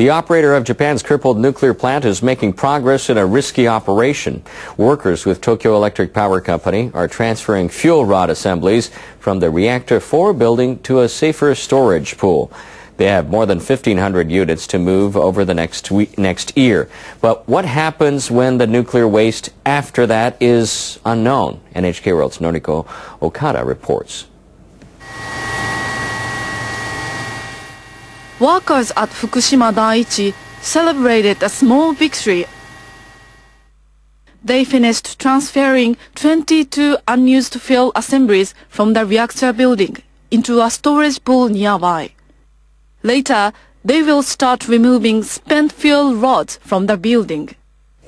The operator of Japan's crippled nuclear plant is making progress in a risky operation. Workers with Tokyo Electric Power Company are transferring fuel rod assemblies from the reactor 4 building to a safer storage pool. They have more than 1,500 units to move over the next week, next year. But what happens when the nuclear waste after that is unknown? NHK World's Noriko Okada reports. Workers at Fukushima Daiichi celebrated a small victory. They finished transferring 22 unused fuel assemblies from the reactor building into a storage pool nearby. Later, they will start removing spent fuel rods from the building.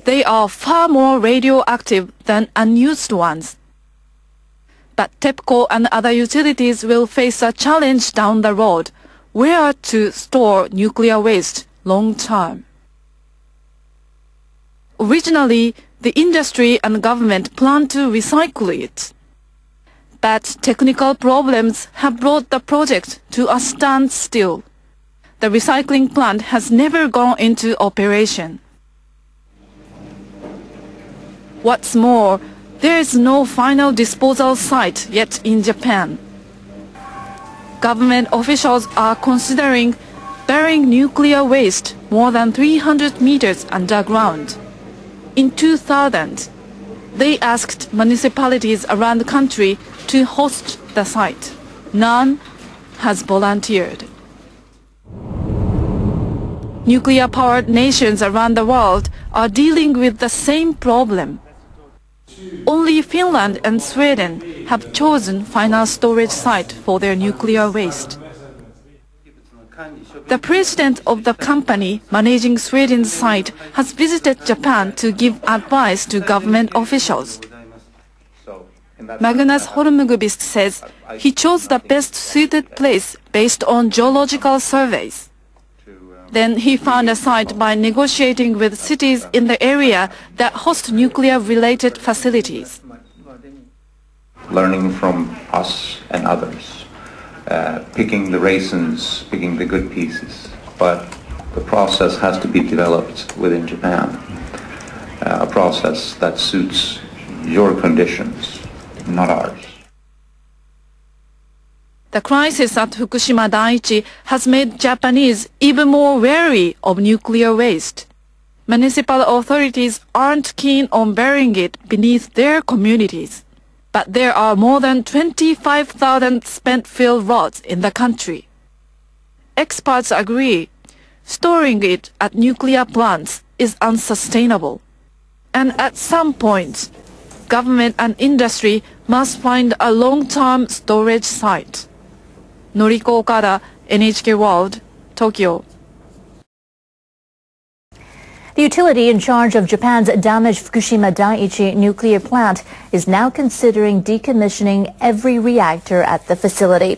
They are far more radioactive than unused ones. But TEPCO and other utilities will face a challenge down the road where to store nuclear waste long term. Originally, the industry and government planned to recycle it. But technical problems have brought the project to a standstill. The recycling plant has never gone into operation. What's more, there is no final disposal site yet in Japan government officials are considering burying nuclear waste more than 300 meters underground. In 2000, they asked municipalities around the country to host the site. None has volunteered. Nuclear-powered nations around the world are dealing with the same problem. Only Finland and Sweden have chosen final storage site for their nuclear waste. The president of the company managing Sweden's site has visited Japan to give advice to government officials. Magnus Holmqvist says he chose the best suited place based on geological surveys. Then he found a site by negotiating with cities in the area that host nuclear-related facilities. Learning from us and others, uh, picking the raisins, picking the good pieces. But the process has to be developed within Japan, uh, a process that suits your conditions, not ours. The crisis at Fukushima Daiichi has made Japanese even more wary of nuclear waste. Municipal authorities aren't keen on burying it beneath their communities. But there are more than 25,000 spent fuel rods in the country. Experts agree storing it at nuclear plants is unsustainable. And at some point, government and industry must find a long-term storage site. Noriko Okada, NHK World, Tokyo. The utility in charge of Japan's damaged Fukushima Daiichi nuclear plant is now considering decommissioning every reactor at the facility.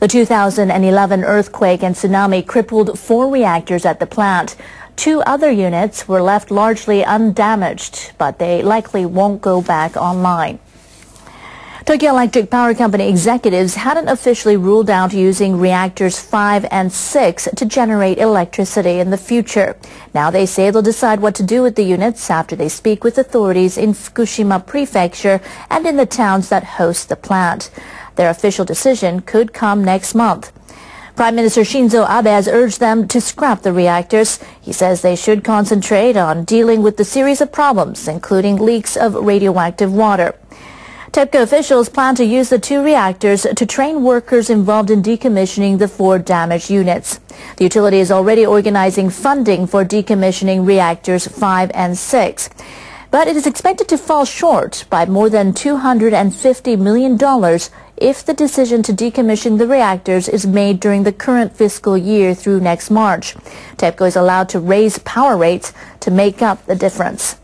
The 2011 earthquake and tsunami crippled four reactors at the plant. Two other units were left largely undamaged, but they likely won't go back online. Tokyo Electric Power Company executives hadn't officially ruled out using reactors 5 and 6 to generate electricity in the future. Now they say they'll decide what to do with the units after they speak with authorities in Fukushima Prefecture and in the towns that host the plant. Their official decision could come next month. Prime Minister Shinzo Abe has urged them to scrap the reactors. He says they should concentrate on dealing with the series of problems, including leaks of radioactive water. TEPCO officials plan to use the two reactors to train workers involved in decommissioning the four damaged units. The utility is already organizing funding for decommissioning reactors 5 and 6. But it is expected to fall short by more than $250 million if the decision to decommission the reactors is made during the current fiscal year through next March. TEPCO is allowed to raise power rates to make up the difference.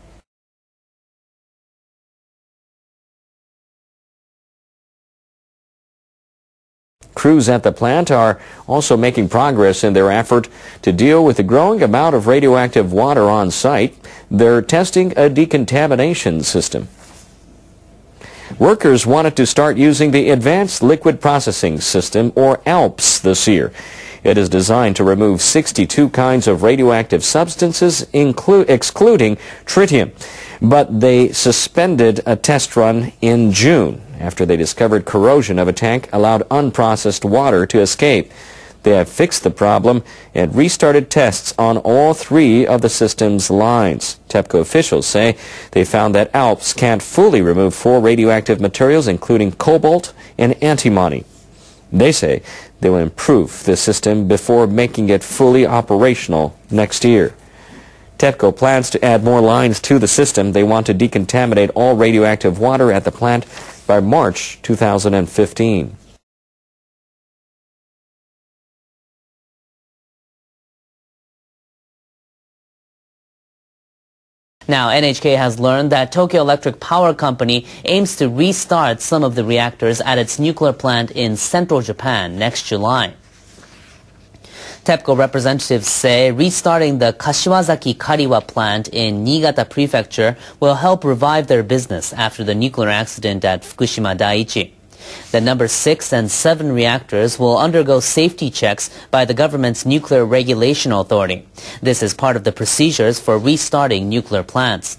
Crews at the plant are also making progress in their effort to deal with the growing amount of radioactive water on site. They're testing a decontamination system. Workers wanted to start using the Advanced Liquid Processing System, or ALPS, this year. It is designed to remove 62 kinds of radioactive substances, excluding tritium. But they suspended a test run in June after they discovered corrosion of a tank allowed unprocessed water to escape. They have fixed the problem and restarted tests on all three of the system's lines. TEPCO officials say they found that ALPS can't fully remove four radioactive materials, including cobalt and antimony. They say they will improve the system before making it fully operational next year. TEPCO plans to add more lines to the system. They want to decontaminate all radioactive water at the plant by March 2015. Now, NHK has learned that Tokyo Electric Power Company aims to restart some of the reactors at its nuclear plant in central Japan next July. TEPCO representatives say restarting the Kashiwazaki Kariwa plant in Niigata Prefecture will help revive their business after the nuclear accident at Fukushima Daiichi. The number 6 and 7 reactors will undergo safety checks by the government's Nuclear Regulation Authority. This is part of the procedures for restarting nuclear plants.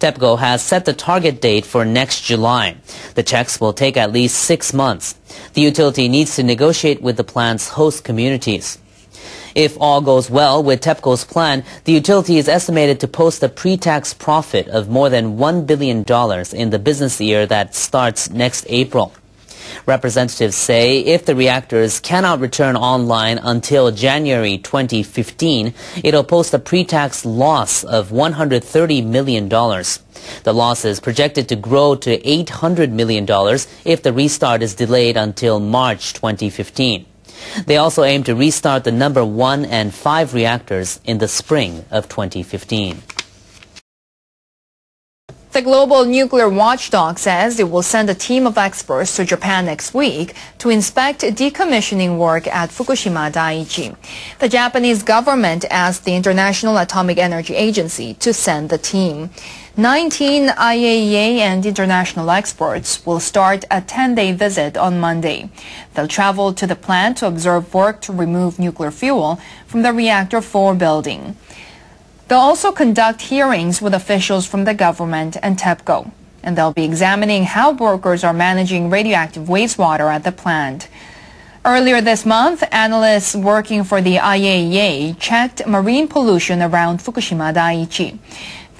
TEPCO has set the target date for next July. The checks will take at least six months. The utility needs to negotiate with the plant's host communities. If all goes well with TEPCO's plan, the utility is estimated to post a pre-tax profit of more than $1 billion in the business year that starts next April. Representatives say if the reactors cannot return online until January 2015, it'll post a pre-tax loss of $130 million. The loss is projected to grow to $800 million if the restart is delayed until March 2015. They also aim to restart the number 1 and 5 reactors in the spring of 2015. The global nuclear watchdog says it will send a team of experts to Japan next week to inspect decommissioning work at Fukushima Daiichi. The Japanese government asked the International Atomic Energy Agency to send the team. 19 IAEA and international experts will start a 10-day visit on Monday. They'll travel to the plant to observe work to remove nuclear fuel from the reactor 4 building. They'll also conduct hearings with officials from the government and TEPCO, and they'll be examining how workers are managing radioactive wastewater at the plant. Earlier this month, analysts working for the IAEA checked marine pollution around Fukushima Daiichi.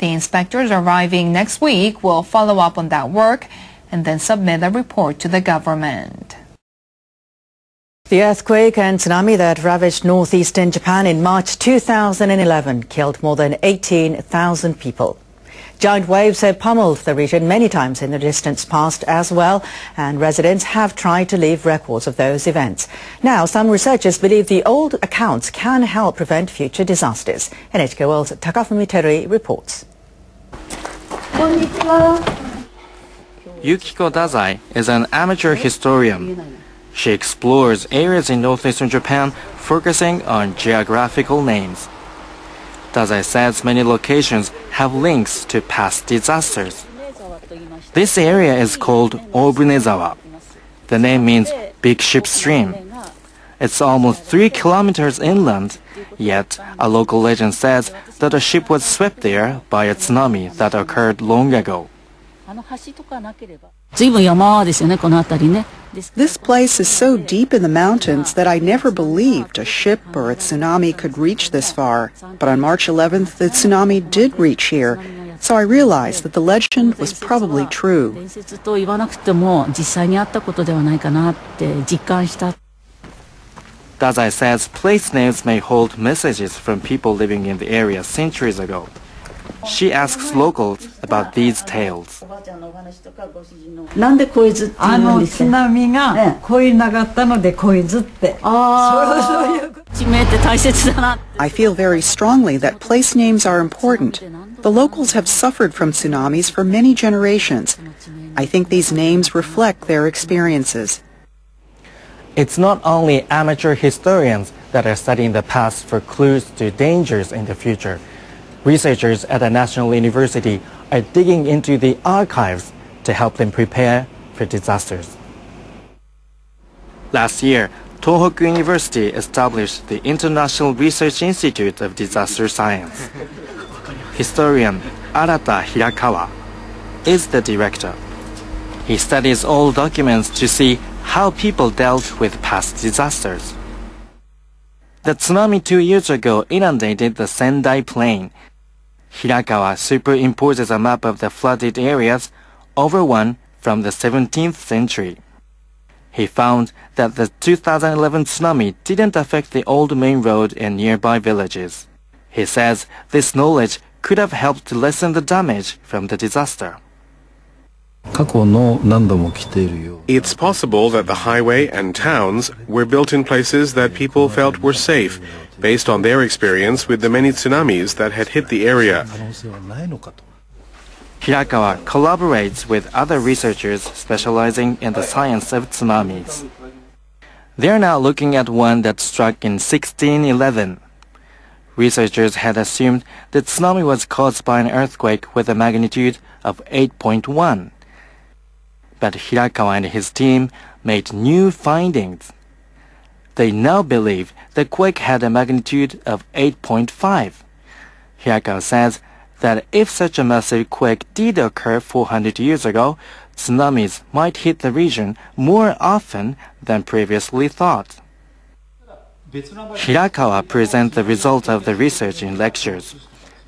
The inspectors arriving next week will follow up on that work and then submit a report to the government. The earthquake and tsunami that ravaged northeastern Japan in March 2011 killed more than 18,000 people. Giant waves have pummeled the region many times in the distance past as well, and residents have tried to leave records of those events. Now, some researchers believe the old accounts can help prevent future disasters. NHK World's Takafumi Terui reports. Yukiko Dazai is an amateur historian. She explores areas in northeastern Japan focusing on geographical names. Dazai says many locations have links to past disasters. This area is called Obunezawa. The name means big ship stream. It's almost three kilometers inland, yet a local legend says that a ship was swept there by a tsunami that occurred long ago. This place is so deep in the mountains that I never believed a ship or a tsunami could reach this far. But on March 11th, the tsunami did reach here. So I realized that the legend was probably true. Dazai says place names may hold messages from people living in the area centuries ago. She asks locals about these tales. I feel very strongly that place names are important. The locals have suffered from tsunamis for many generations. I think these names reflect their experiences. It's not only amateur historians that are studying the past for clues to dangers in the future. Researchers at a national university are digging into the archives to help them prepare for disasters. Last year, Tohoku University established the International Research Institute of Disaster Science. Historian Arata Hirakawa is the director. He studies all documents to see how people dealt with past disasters. The tsunami two years ago inundated the Sendai Plain. Hirakawa superimposes a map of the flooded areas over one from the 17th century. He found that the 2011 tsunami didn't affect the old main road and nearby villages. He says this knowledge could have helped to lessen the damage from the disaster. It's possible that the highway and towns were built in places that people felt were safe, based on their experience with the many tsunamis that had hit the area. Hirakawa collaborates with other researchers specializing in the science of tsunamis. They are now looking at one that struck in 1611. Researchers had assumed the tsunami was caused by an earthquake with a magnitude of 8.1 but Hirakawa and his team made new findings. They now believe the quake had a magnitude of 8.5. Hirakawa says that if such a massive quake did occur 400 years ago, tsunamis might hit the region more often than previously thought. Hirakawa presents the results of the research in lectures.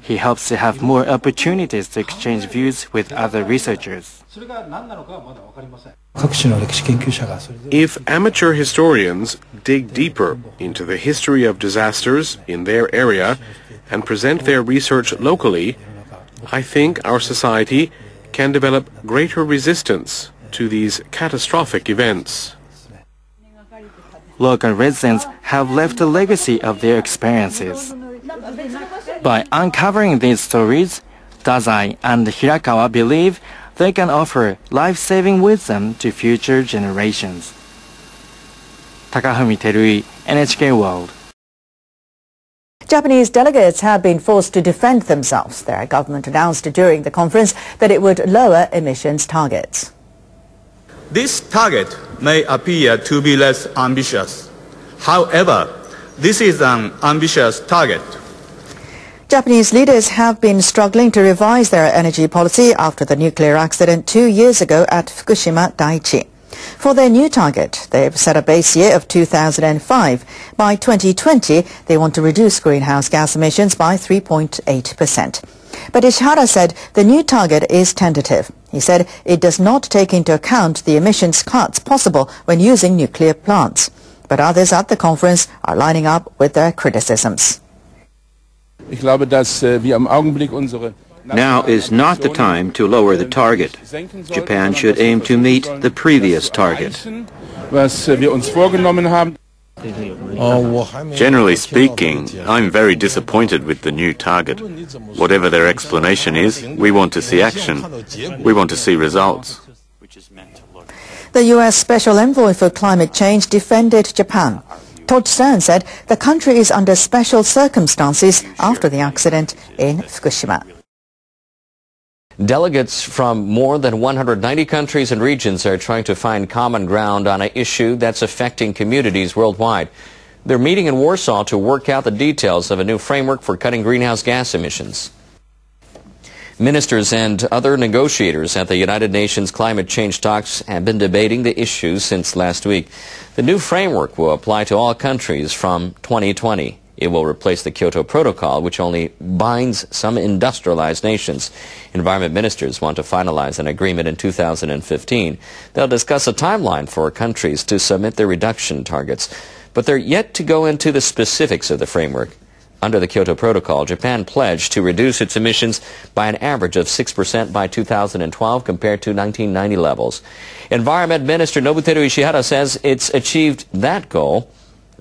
He hopes to have more opportunities to exchange views with other researchers. If amateur historians dig deeper into the history of disasters in their area and present their research locally, I think our society can develop greater resistance to these catastrophic events. Local residents have left a legacy of their experiences. By uncovering these stories, Dazai and Hirakawa believe they can offer life-saving wisdom to future generations. Takafumi Terui, NHK World. Japanese delegates have been forced to defend themselves. Their government announced during the conference that it would lower emissions targets. This target may appear to be less ambitious. However, this is an ambitious target Japanese leaders have been struggling to revise their energy policy after the nuclear accident two years ago at Fukushima Daiichi. For their new target, they've set a base year of 2005. By 2020, they want to reduce greenhouse gas emissions by 3.8%. But Ishihara said the new target is tentative. He said it does not take into account the emissions cuts possible when using nuclear plants. But others at the conference are lining up with their criticisms. Äh, now is not the time to lower the target. Japan should aim to meet the previous target. Äh, Generally speaking, I'm very disappointed with the new target. Whatever their explanation is, we want to see action. We want to see results. The U.S. Special Envoy for Climate Change defended Japan. Todd Stern said the country is under special circumstances after the accident in Fukushima. Delegates from more than 190 countries and regions are trying to find common ground on an issue that's affecting communities worldwide. They're meeting in Warsaw to work out the details of a new framework for cutting greenhouse gas emissions. Ministers and other negotiators at the United Nations climate change talks have been debating the issue since last week. The new framework will apply to all countries from 2020. It will replace the Kyoto Protocol, which only binds some industrialized nations. Environment ministers want to finalize an agreement in 2015. They'll discuss a timeline for countries to submit their reduction targets, but they're yet to go into the specifics of the framework. Under the Kyoto Protocol, Japan pledged to reduce its emissions by an average of 6% by 2012 compared to 1990 levels. Environment Minister Nobuteru Ishihara says it's achieved that goal.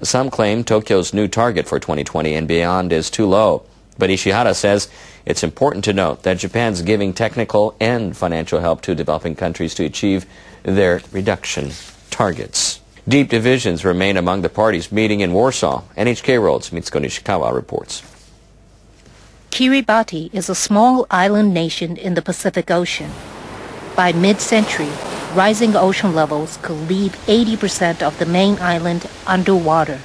Some claim Tokyo's new target for 2020 and beyond is too low. But Ishihara says it's important to note that Japan's giving technical and financial help to developing countries to achieve their reduction targets. Deep divisions remain among the parties meeting in Warsaw. NHK World's Mitsuko Nishikawa reports. Kiribati is a small island nation in the Pacific Ocean. By mid-century, rising ocean levels could leave 80% of the main island underwater.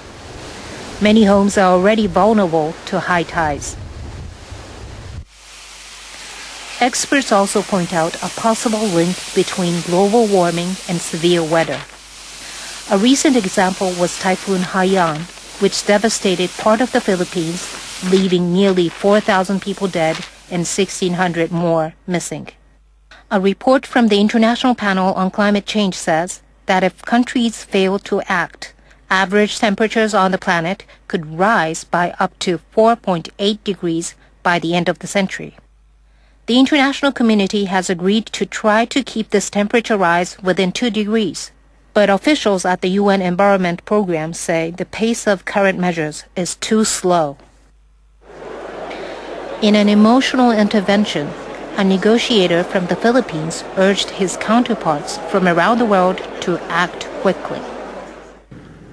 Many homes are already vulnerable to high tides. Experts also point out a possible link between global warming and severe weather. A recent example was Typhoon Haiyan, which devastated part of the Philippines, leaving nearly 4,000 people dead and 1,600 more missing. A report from the International Panel on Climate Change says that if countries fail to act, average temperatures on the planet could rise by up to 4.8 degrees by the end of the century. The international community has agreed to try to keep this temperature rise within 2 degrees. But officials at the UN Environment Program say the pace of current measures is too slow. In an emotional intervention, a negotiator from the Philippines urged his counterparts from around the world to act quickly.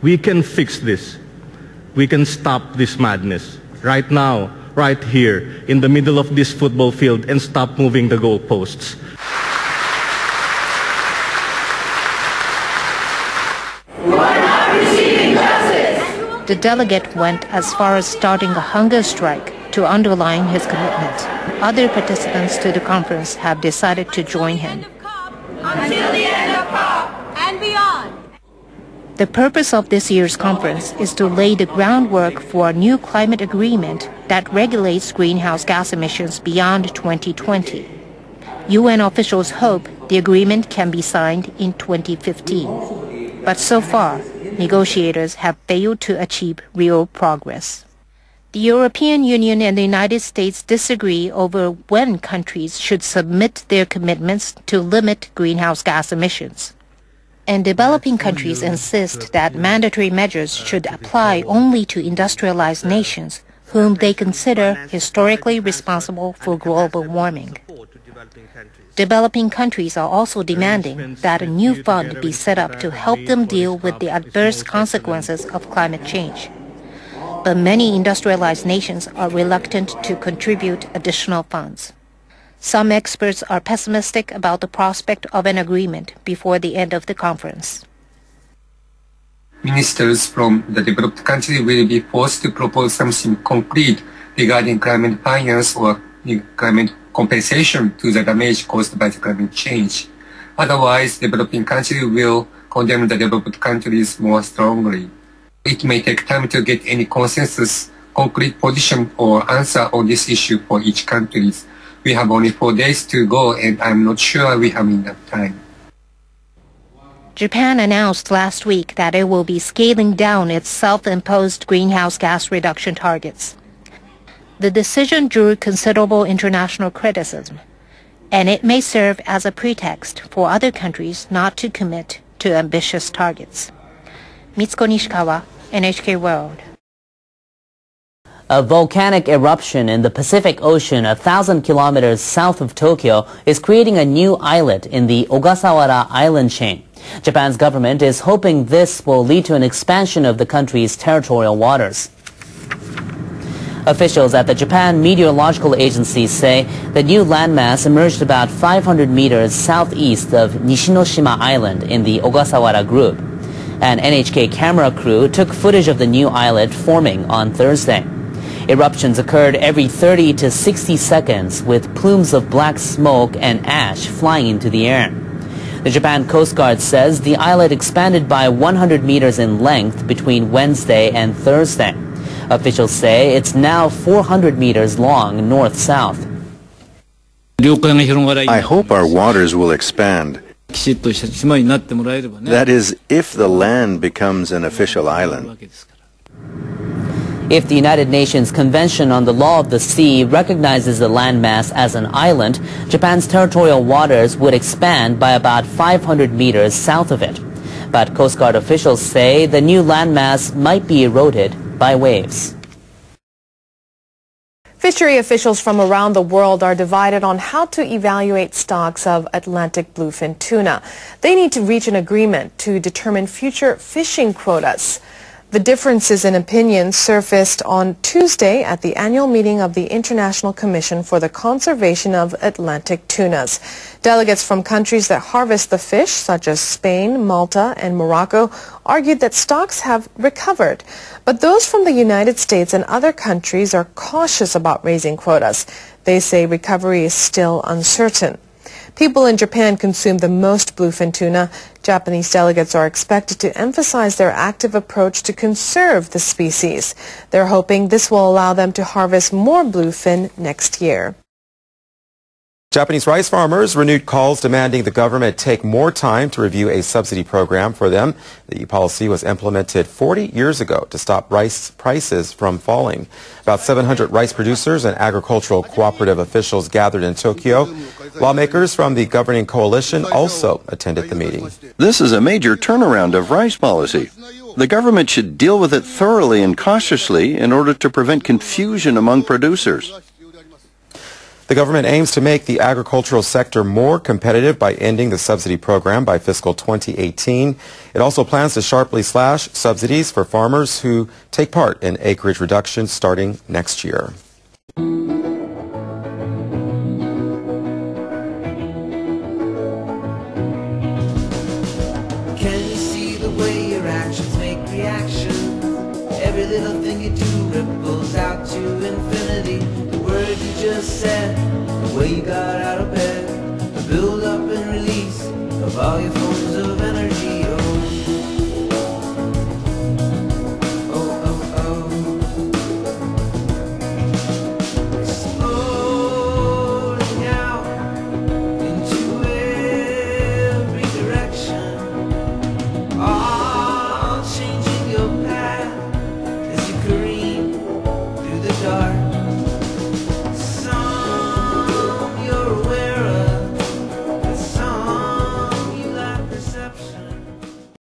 We can fix this. We can stop this madness right now right here in the middle of this football field and stop moving the goalposts. The delegate went as far as starting a hunger strike to underline his commitment. Other participants to the conference have decided to join him. Until the end of COP and beyond. The purpose of this year's conference is to lay the groundwork for a new climate agreement that regulates greenhouse gas emissions beyond 2020. UN officials hope the agreement can be signed in 2015. But so far, negotiators have failed to achieve real progress. The European Union and the United States disagree over when countries should submit their commitments to limit greenhouse gas emissions and developing countries insist that mandatory measures should apply only to industrialized nations whom they consider historically responsible for global warming. Developing countries are also demanding that a new fund be set up to help them deal with the adverse consequences of climate change. But many industrialized nations are reluctant to contribute additional funds. Some experts are pessimistic about the prospect of an agreement before the end of the conference. Ministers from the developed countries will be forced to propose something concrete regarding climate finance or climate compensation to the damage caused by the climate change. Otherwise, developing countries will condemn the developed countries more strongly. It may take time to get any consensus, concrete position or answer on this issue for each country we have only four days to go, and I'm not sure we have enough time. Japan announced last week that it will be scaling down its self-imposed greenhouse gas reduction targets. The decision drew considerable international criticism, and it may serve as a pretext for other countries not to commit to ambitious targets. Mitsuko Nishikawa, NHK World. A volcanic eruption in the Pacific Ocean a thousand kilometers south of Tokyo is creating a new islet in the Ogasawara island chain. Japan's government is hoping this will lead to an expansion of the country's territorial waters. Officials at the Japan Meteorological Agency say the new landmass emerged about 500 meters southeast of Nishinoshima Island in the Ogasawara group. An NHK camera crew took footage of the new islet forming on Thursday. Eruptions occurred every 30 to 60 seconds with plumes of black smoke and ash flying into the air. The Japan Coast Guard says the islet expanded by 100 meters in length between Wednesday and Thursday. Officials say it's now 400 meters long north-south. I hope our waters will expand. That is, if the land becomes an official island. If the United Nations Convention on the Law of the Sea recognizes the landmass as an island, Japan's territorial waters would expand by about 500 meters south of it. But Coast Guard officials say the new landmass might be eroded by waves. Fishery officials from around the world are divided on how to evaluate stocks of Atlantic bluefin tuna. They need to reach an agreement to determine future fishing quotas. The differences in opinion surfaced on Tuesday at the annual meeting of the International Commission for the Conservation of Atlantic Tunas. Delegates from countries that harvest the fish, such as Spain, Malta, and Morocco, argued that stocks have recovered. But those from the United States and other countries are cautious about raising quotas. They say recovery is still uncertain. People in Japan consume the most bluefin tuna. Japanese delegates are expected to emphasize their active approach to conserve the species. They're hoping this will allow them to harvest more bluefin next year. Japanese rice farmers renewed calls demanding the government take more time to review a subsidy program for them. The policy was implemented 40 years ago to stop rice prices from falling. About 700 rice producers and agricultural cooperative officials gathered in Tokyo. Lawmakers from the governing coalition also attended the meeting. This is a major turnaround of rice policy. The government should deal with it thoroughly and cautiously in order to prevent confusion among producers. The government aims to make the agricultural sector more competitive by ending the subsidy program by fiscal 2018. It also plans to sharply slash subsidies for farmers who take part in acreage reduction starting next year. Little thing you do ripples out to just said, you got